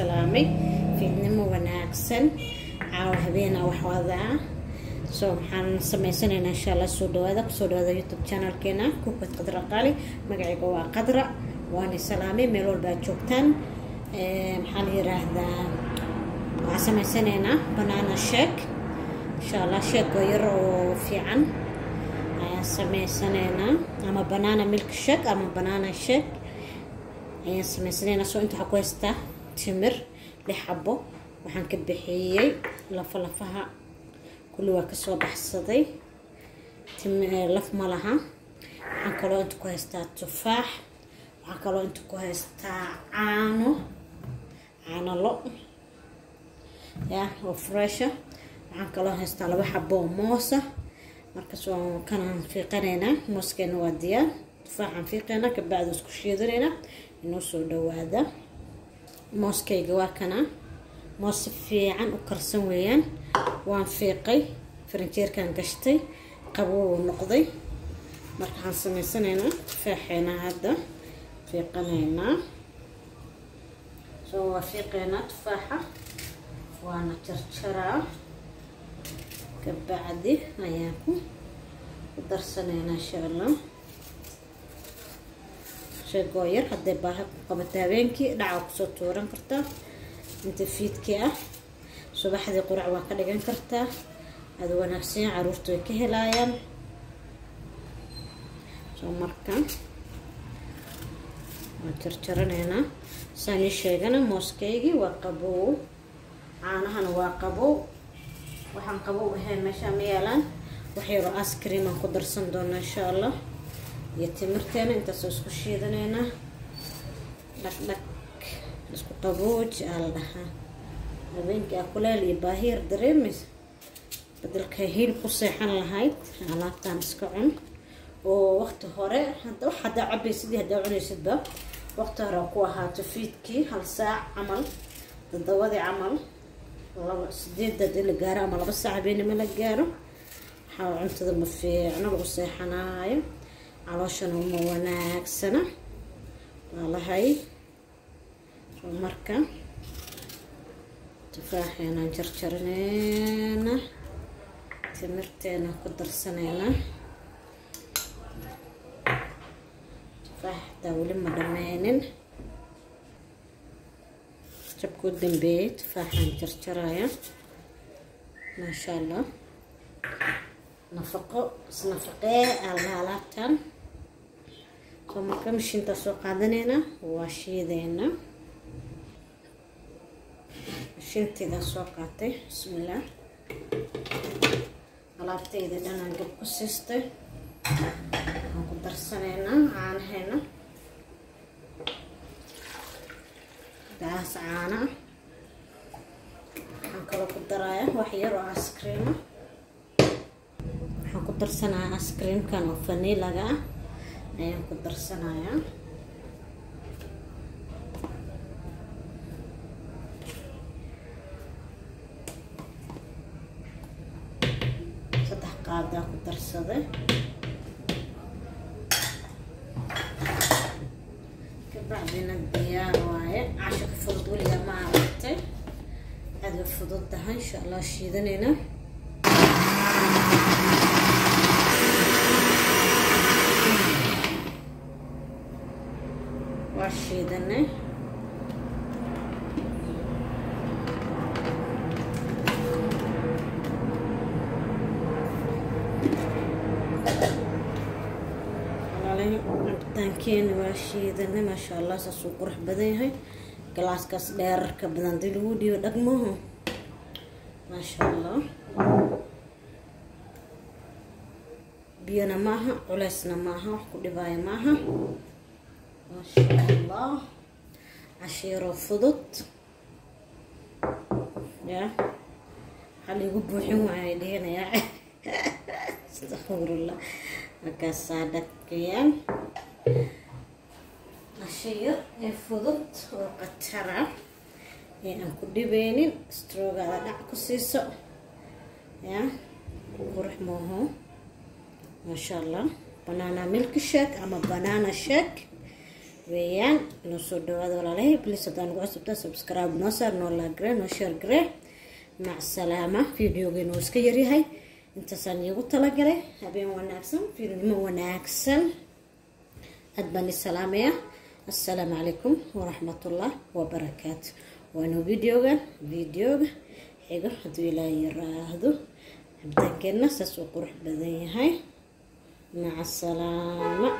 salaamay fiidnimo wanaagsan caawa habeena wax wadaa so waxaan sameysanaynaa insha allah soo dhawaada ku soo dhawaada youtube channelkeena kukwad qadra qaali. Magacayga waa qadra waana salaamay meel walba aad joogtaan. Maxaa la yiraahdaa waxaan sameysanaynaa banana shake. Insha allah shake oo yar oo fiican. Ayaan sameysanaynaa ama banana milk shake ama banana shake. Ayaan sameysanaynaa soo inta waxaa ku haystaa timir lix xabo. Waxaan ka bixiyey lafa lafaha. Kulli waa ka soo baxsaday. Laf ma laha. Waxaan kaloo inta ku haystaa tufaax. Waxaan kaloo inta ku haystaa caano. Caano lo ya oo fresha. Waxaan kaloo haystaa laba xabo oo moosa. Markaas waa kanaan fiiqanaynaa mooskeena waa diyaar. Tufaaxaan fiiqaynaa kabacdi isku shiidanaynaa. Inoo soo dhawaada موس كي جواكنا موس في عن وكرسون ويان. وان فيقي. فرنتير كان قشتي. قبو ونقضي. مرك حنسمي سنينا في حينا هذا في قنينا سوى في قنا تفاحة. وأنا ترترا كبعدي. هياكم. هياكو إن شاء الله. Sheegoo yar hadday baaha ku habeenkii dhaca ku soo tuuran kartaa inta fiidkii ah subaxdii qurac waa ka dhigan kartaa aada wanaagsan carruurta way ka helaayaan soo marka waan jarjaranaynaa saan ii sheegana mooskaygii waa qabow. Caanahana waa qabow. Waxaan qabow ahayn meeshaa ma yaalaan. Wax yaroo ascream aan ku darsan doona insha allah iyo timirteena intaasoo isku shiidanaynaa dhag isku qabooj aa la dhahaa habeenkii aa iyo baahiir dareemaysa bedelka hilib ku seexan lahayd alaabtaan iska cun oo waqti hore wax haddaa cabaysidii haddaa cunaysidba waqti hore ku ahaato fiidkii hal saac camal todobadii camal laba sideedda haddii la gaaro ama laba saac habeenimo la gaaro waxaa cuntada ma fiicno lagu seexanaayo calooshana uma wanaagsana. Waalahay marka. Tufaaxeenaan jarjaraneyna timirteena ku darsanayna tufaax hataa weli ma dhameynin jabka u dambeeyey tufaaxaan jarjaraya. Maasha allah nafaqo isnafaqee alla soo marka soo qaadanayna waa shiideyna mashiinteedaa soo qaatay bismillaah alaabtayda dhanaan gab ku siistay waan ku darsanaynaa caanaheena gaas caana. Waxaan kaloo ku daraaya wax yar oo ascreama waxaan ku darsanaya ascreamkan oo vanilaga ah ayaan ku darsanayaa saddex qaadaa ku darsaday kabacdina diyaar waaye cashaka fudud weligaa ma aragtay aada fudud tahay insha allah shiidanayna waa shiidanay cabitaankeena waa shiidanay maasha allah saasuu qurux badan yahay galaaskaas dheerarka badan dii lagu dhiibo dhagmaho maasha allah biyona maaha culeysna maaha wax ku dhibaayo maaha maasha allah cashiiro fudud ya waxaa laigu buuxin waaya dhihinayaa astaqfirullah markaasaa dhagayaan cashiyo ee fudud oo qatara ee aan ku dhibeynin stroogaada dhac ku siiso ya qurux mooho maasha allah banana milk shake ama banana shake weeyaan noo soo dhawaada walaalahay bliis haddaan ugu cusubta subscribe noo saar noo laagre noo share gare mac salaama videogeena uu iska yaryahay intaasaan iigu talagalay habeen wanaagsan fiilnimo wanaagsan aad baan i salaamaya assalaamu calaykum waraxmatullah wabarakaatu waanu videogan videoga xigo hadduu ilaa yiraahdo cabitaankeenna saas uu qurux badan yahay maca salaama